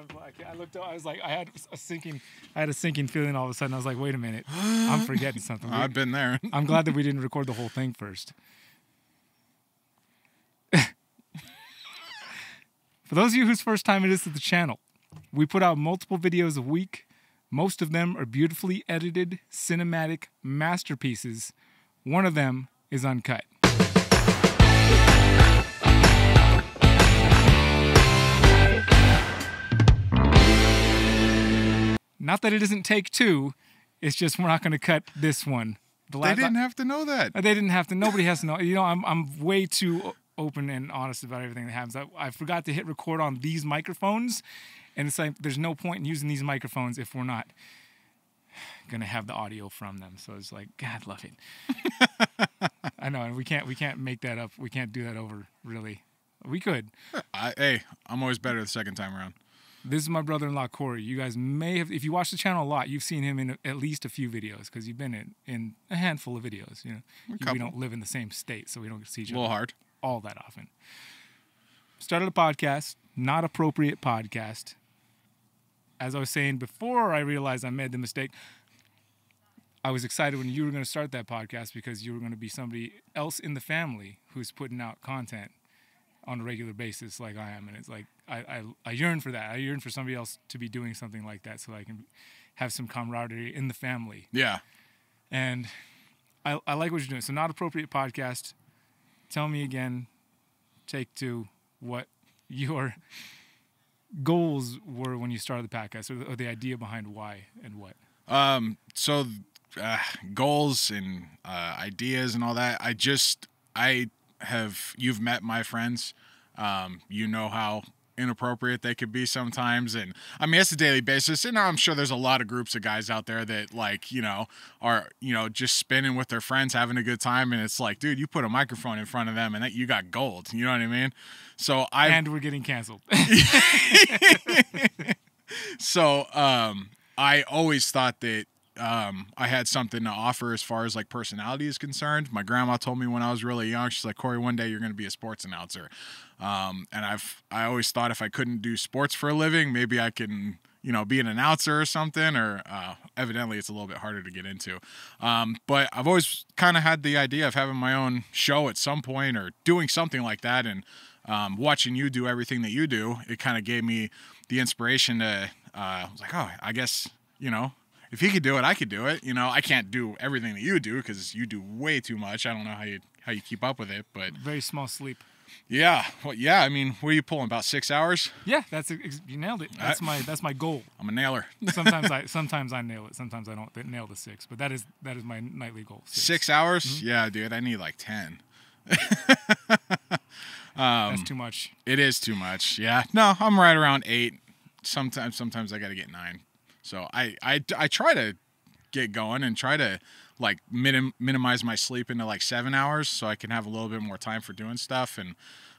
I'm I looked up. I was like, I had a sinking, I had a sinking feeling all of a sudden. I was like, wait a minute, I'm forgetting something. I've been there. I'm glad that we didn't record the whole thing first. For those of you whose first time it is to the channel, we put out multiple videos a week. Most of them are beautifully edited, cinematic masterpieces. One of them is uncut. Not that it doesn't take two, it's just we're not going to cut this one. The They didn't have to know that. they didn't have to. Nobody has to know. You know, I'm I'm way too open and honest about everything that happens. I, I forgot to hit record on these microphones, and it's like there's no point in using these microphones if we're not gonna have the audio from them. So it's like, God love it. I know, and we can't we can't make that up. We can't do that over. Really, we could. I, hey, I'm always better the second time around. This is my brother-in-law Cory. You guys may have, if you watch the channel a lot, you've seen him in at least a few videos because you've been in, in a handful of videos. You know, we don't live in the same state, so we don't see each A other little hard. all that often. Started a podcast, not appropriate podcast. As I was saying before, I realized I made the mistake. I was excited when you were going to start that podcast because you were going to be somebody else in the family who's putting out content on a regular basis, like I am. And it's like I, I, I yearn for that. I yearn for somebody else to be doing something like that, so I can have some camaraderie in the family Yeah. and I, I like what you're doing. So, not appropriate podcast. Tell me again, take two, what your goals were when you started the podcast, or the, or the idea behind why and what. Um, so uh, goals and uh, ideas and all that. I just I have you've met my friends. Um, you know how inappropriate they could be sometimes and i mean it's a daily basis and i'm sure there's a lot of groups of guys out there that like you know are you know just spinning with their friends having a good time and it's like dude you put a microphone in front of them and that you got gold you know what i mean so i and we're getting canceled. so um, I always thought that um, I had something to offer as far as like personality is concerned. My grandma told me when I was really young, she's like, Cory, one day you're going to be a sports announcer. Um, and I've I always thought if I couldn't do sports for a living, maybe I can you know be an announcer or something. Or uh, evidently it's a little bit harder to get into. Um, but I've always kind of had the idea of having my own show at some point or doing something like that. And um, watching you do everything that you do, it kind of gave me the inspiration to. Uh, I was like, oh, I guess you know, if he could do it, I could do it. You know, I can't do everything that you do because you do way too much. I don't know how you how you keep up with it, but Very small sleep. yeah, well, yeah. I mean, what are you pulling? About six hours? Yeah, that's you nailed it. That's my that's my goal. I'm a nailer. Sometimes I sometimes I nail it. Sometimes I don't nail the six. But that is that is my nightly goal. Six hours? Mm-hmm. Yeah, dude. I need like ten. Um, that's too much. It is too much. Yeah. No, I'm right around eight. Sometimes, sometimes I got to get nine. So I, I, I try to get going and try to like minim, minimize my sleep into like seven hours so I can have a little bit more time for doing stuff. And,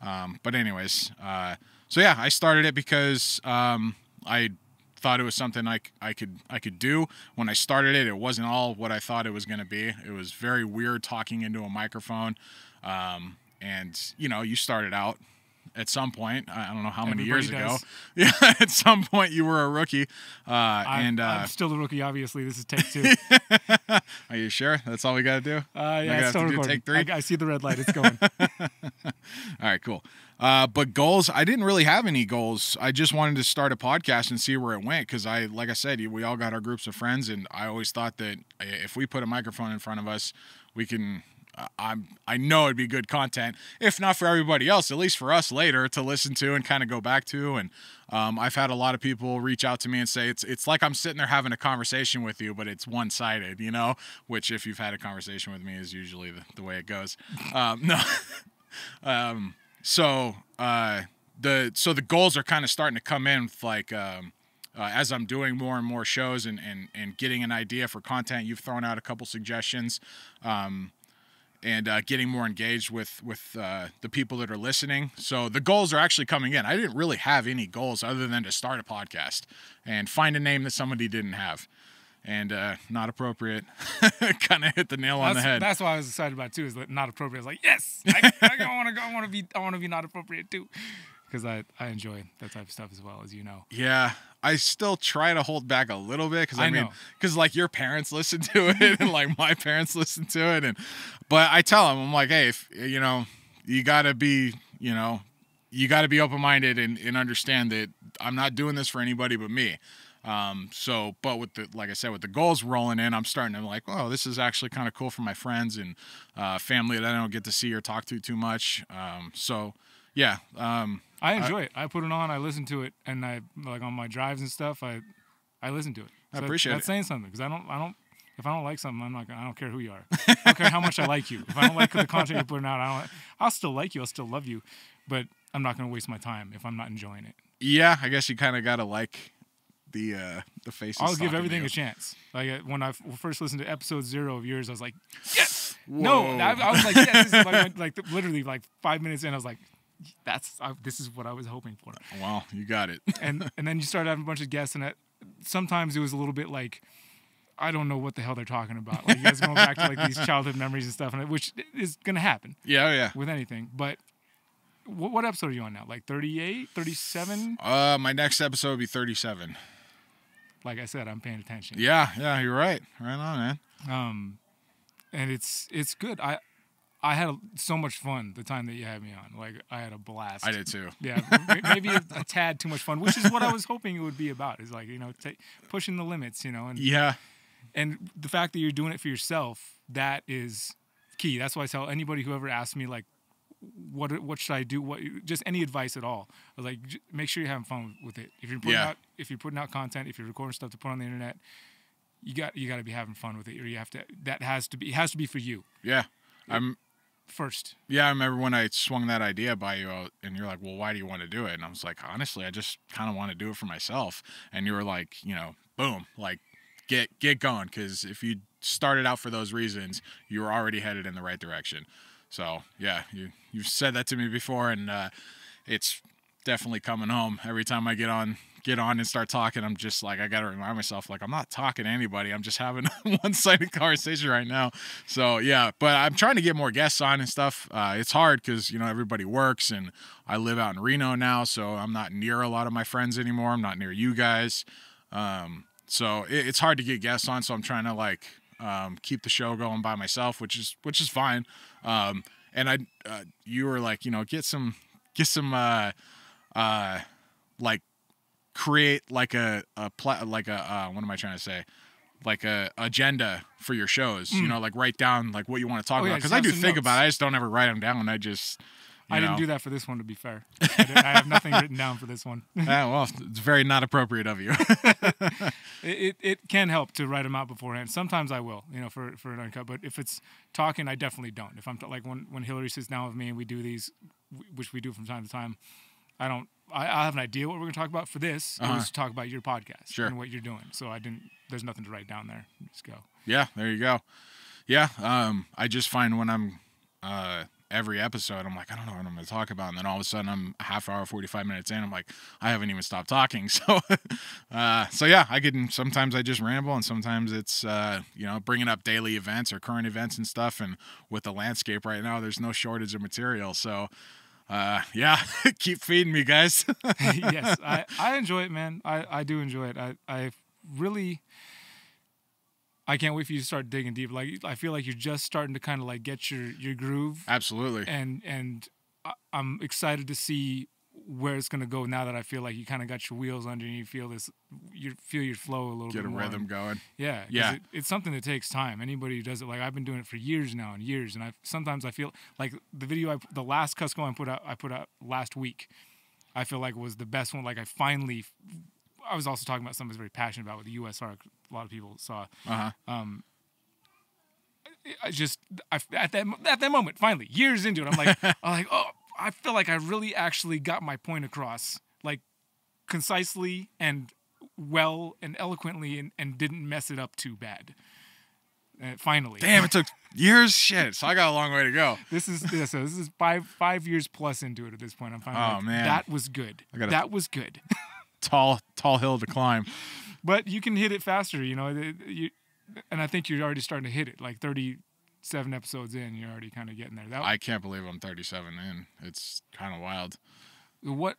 um, but anyways, uh, so yeah, I started it because, um, I thought it was something I, I could, I could do. When I started it, it wasn't all what I thought it was going to be. It was very weird talking into a microphone. Um, and you know, you started out at some point. I don't know how many years Everybody ago. Yeah, at some point you were a rookie. Uh, I'm, and uh, I'm still the rookie. Obviously, this is take two. are you sure that's all we got to do? Uh, yeah, it's still to recording. take three? I, I see the red light. It's going. All right, cool. Uh, but goals, I didn't really have any goals. I just wanted to start a podcast and see where it went because I, like I said, we all got our groups of friends, and I always thought that if we put a microphone in front of us, we can. I'm. I know it'd be good content, if not for everybody else, at least for us later to listen to and kind of go back to. And um, I've had a lot of people reach out to me and say it's it's like I'm sitting there having a conversation with you, but it's one sided, you know. Which, if you've had a conversation with me, is usually the, the way it goes. Um, no. um, so uh, the so the goals are kind of starting to come in with like um, uh, as I'm doing more and more shows and, and and getting an idea for content. You've thrown out a couple suggestions. Um, and uh, getting more engaged with with uh, the people that are listening. So the goals are actually coming in. I didn't really have any goals other than to start a podcast and find a name that somebody didn't have, and uh, not appropriate. kind of hit the nail on the head. that's why I was excited about too. Is that not appropriate? I was like, yes, I, I want to go. I want to be. I want to be not appropriate too. Because I I enjoy that type of stuff as well as you know. Yeah, I still try to hold back a little bit because I, I mean, because like your parents listen to it and like my parents listen to it, and but I tell them I'm like, hey, if you know, you gotta be, you know, you gotta be open minded and, and understand that I'm not doing this for anybody but me. Um, so, but with the like I said, with the goals rolling in, I'm starting to like, oh, this is actually kind of cool for my friends and uh, family that I don't get to see or talk to too much. Um, so, yeah, um, I enjoy it. I put it on. I listen to it, and I like on my drives and stuff. I I listen to it. I So appreciate that's it. saying something because I don't I don't if I don't like something I'm not gonna, I don't care who you are. I don't care how much I like you. If I don't like the content you're putting out, I don't. I'll still like you. I'll still love you, but I'm not gonna waste my time if I'm not enjoying it. yeah, I guess you kind of gotta like the uh, the faces. I'll give everything you. a chance. Like uh, when I first listened to episode zero of yours, I was like, yes. No, I, I was like, yes. This is like, like literally like five minutes in, I was like, that's I, this is what I was hoping for. Wow, you got it. and and then you started having a bunch of guests, and it, sometimes it was a little bit like. I don't know what the hell they're talking about. Like you guys going back to like these childhood memories and stuff, and it- which is gonna happen yeah, oh, yeah. with anything. But what, what episode are you on now? Like 38, 37? Uh, my next episode will be 37. Like I said, I'm paying attention. Yeah, yeah, you're right. Right on, man. Um, and it's it's good. I I had so much fun the time that you had me on. Like I had a blast. I did too. Yeah, maybe a, a tad too much fun, which is what I was hoping it would be about. Is like you know, ta pushing the limits, you know, and Yeah, and the fact that you're doing it for yourself that is key. That's why I tell anybody who ever asks me like, what what should I do? What just any advice at all? Like, j- make sure you're having fun with it. If you're putting Yeah. out if you're putting out content, if you're recording stuff to put on the internet, you got you got to be having fun with it, or you have to. That has to be it has to be for you yeah. I'm. First. Yeah, I remember when I swung that idea by you, out, and you're like, "Well, why do you want to do it?" And I was like, "Honestly, I just kind of want to do it for myself." And you were like, "You know, boom, like get get going." Because if you started out for those reasons, you were already headed in the right direction. So yeah, you you've said that to me before, and uh, it's definitely coming home every time I get on get on and start talking. I'm just like I got to remind myself like I'm not talking to anybody. I'm just having a one-sided conversation right now. So yeah, but I'm trying to get more guests on and stuff. Uh, it's hard because you know everybody works, and I live out in Reno now, so I'm not near a lot of my friends anymore. I'm not near you guys, um, so it, it's hard to get guests on. So I'm trying to like um, keep the show going by myself, which is which is fine. Um, and I, uh, you were like, you know, get some get some uh, uh, like create like a a pla- like a uh, what am I trying to say? Like a agenda for your shows, you know, like write down like what you want to talk Hmm. Oh, about. Because just I do think notes. about it, I just don't ever write them down. I just, I know. didn't do that for this one, to be fair. I, I have nothing written down for this one. Yeah, well, it's very not appropriate of you. it, it, it can help to write them out beforehand. Sometimes I will, you know, for, for an uncut. But if it's talking, I definitely don't. If I'm t- like when, when Hillary sits down with me and we do these, which we do from time to time, I don't. I, I have an idea what we're going to talk about for this. Uh-huh. was to talk about your podcast Sure. and what you're doing. So I didn't. There's nothing to write down there. Just go. Yeah, there you go. Yeah, um, I just find when I'm uh, every episode, I'm like, I don't know what I'm going to talk about, and then all of a sudden, I'm a half hour, 45 minutes in, I'm like, I haven't even stopped talking. So, uh, so yeah, I can. Sometimes I just ramble, and sometimes it's uh, you know bringing up daily events or current events and stuff. And with the landscape right now, there's no shortage of material. So. Uh, yeah, keep feeding me, guys. yes, I, I enjoy it, man. I, I do enjoy it. I, I really I can't wait for you to start digging deep. Like I feel like you're just starting to kind of like get your your groove, Absolutely. and and I- I'm excited to see where it's gonna go now that I feel like you kind of got your wheels under and you feel this, you feel your flow a little Get bit Get a more. rhythm going. Yeah, Yeah. It, it's something that takes time. Anybody who does it, like I've been doing it for years now and years, and I sometimes I feel like the video I the last Kusko I put out I put out last week, I feel like was the best one. Like I finally, I was also talking about something I was very passionate about with the USR. A lot of people saw. Uh huh. Um, I just I, at that at that moment finally years into it, I'm like I'm like oh I feel like I really actually got my point across like concisely and well and eloquently and, and didn't mess it up too bad. Uh, finally, Damn, it took years. Shit. So I got a long way to go. This is yeah, so this is five five years plus into it at this point. I'm finally Oh, like, man. that was good. That was good. Tall, tall hill to climb. but you can hit it faster, you know. you, and I think you're already starting to hit it. Like 37 episodes in, you're already kind of getting there. That I can't believe I'm 37 in. It's kind of wild. what?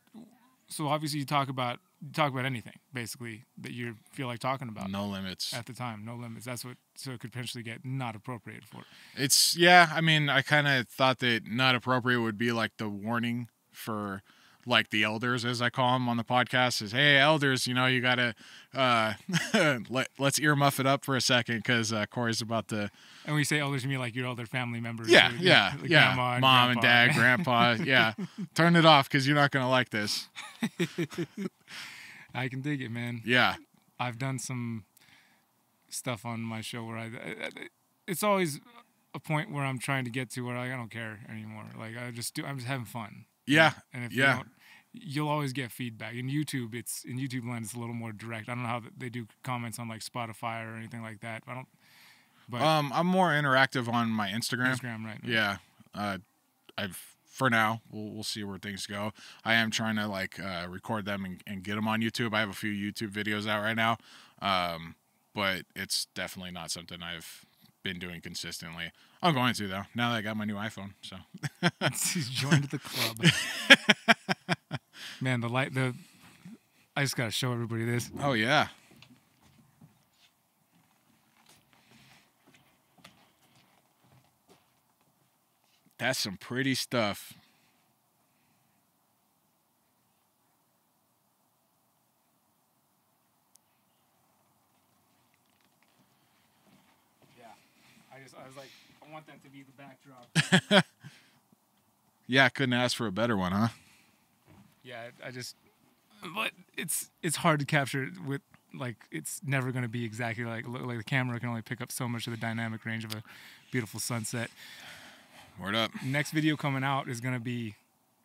So obviously you talk about you talk about anything basically that you feel like talking about No limits. at the time. No limits. That's what. So it could potentially get not appropriate for. It's yeah. I mean, I kind of thought that not appropriate would be like the warning for like the elders, as I call them on the podcast, is hey elders, you know you gotta uh, let let's earmuff it up for a second because uh, Cory's about to And we say elders, you mean like your older family members. yeah so, yeah like yeah grandma and mom and dad grandpa yeah turn it off because you're not gonna like this I can dig it, man. yeah I've done some stuff on my show where I, I- it's always a point where I'm trying to get to where like, I don't care anymore. Like I just do, I'm just having fun. Yeah And if Yeah. you don't, you'll always get feedback. In YouTube, it's in YouTube land, it's a little more direct. I don't know how they do comments on like Spotify or anything like that. I don't. But um I'm more interactive on my Instagram Instagram, right? Yeah, uh, I've for now. We'll we'll see where things go. I am trying to like uh, record them and, and get them on YouTube. I have a few YouTube videos out right now, um, but it's definitely not something I've been doing consistently. I'm going to though. Now that I got my new iPhone, so He's joined the club. Man, the light, the. I just gotta show everybody this. oh yeah, that's some pretty stuff. Yeah, I just I was like, I want that to be the backdrop. Yeah, couldn't ask for a better one, huh? yeah, I just, but it's it's hard to capture with like it's never gonna be exactly like like the camera can only pick up so much of the dynamic range of a beautiful sunset. Word up. Next video coming out is gonna be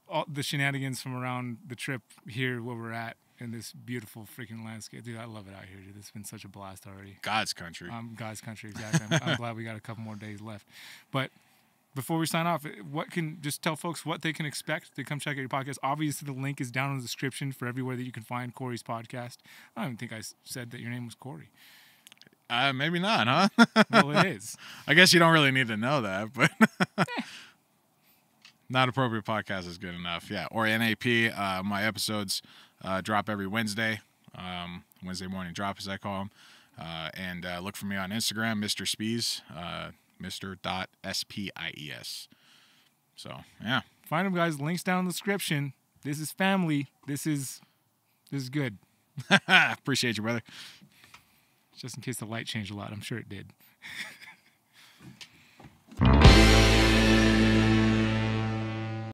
all the shenanigans from around the trip here where we're at in this beautiful freaking landscape. Dude, I love it out here, dude. It's been such a blast already. God's country. Um, God's country, exactly. I'm, I'm glad we got a couple more days left. But before we sign off, what can just tell folks what they can expect to come check out your podcast? Obviously, the link is down in the description for everywhere that you can find Cory's podcast. I don't even think I said that your name was Cory. Uh, maybe not, huh? Well, it is. I guess you don't really need to know that, but not appropriate podcast is good enough. Yeah, or NAP. Uh, my episodes uh, drop every Wednesday, um, Wednesday morning drop as I call them. Uh, and uh, look for me on Instagram, Mr. Spees, uh, Mr. Dot S P I E S. So yeah, Find them, guys. Links down in the description. This is family. This is this is good. appreciate you, brother. Just in case the light changed a lot. I'm sure it did.